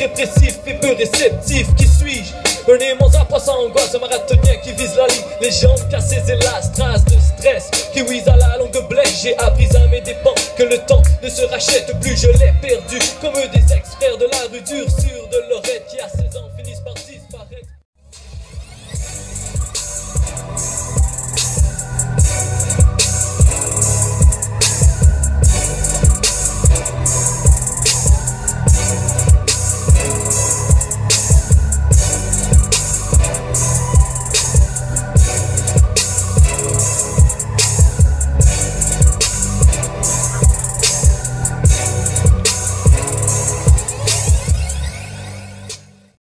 répressif et peu réceptif Qui Un à poisson angoisse Un marathonien qui vise la ligne. Les jambes cassées et la strass de stress Qui whiz à la longue blesse. J'ai appris à mes dépens Que le temps ne se rachète plus. Je l'ai perdu comme des experts de la rue